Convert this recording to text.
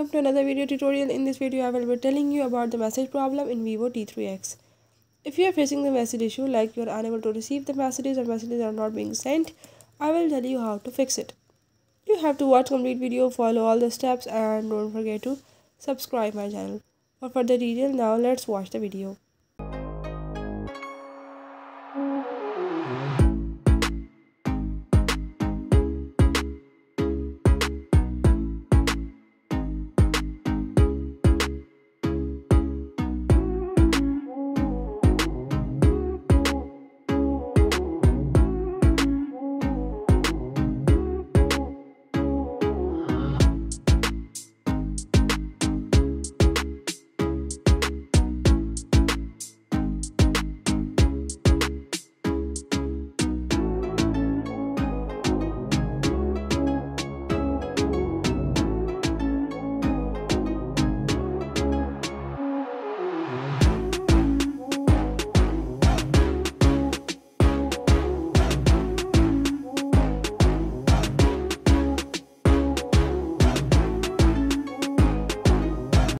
welcome to another video tutorial. In this video i will be telling you about the message problem in vivo t3x if you are facing the message issue like you are unable to receive the messages or messages are not being sent i will tell you how to fix it. You have to watch complete video follow all the steps and don't forget to subscribe my channel. For further detail now let's watch the video.